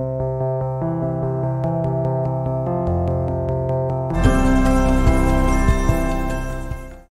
you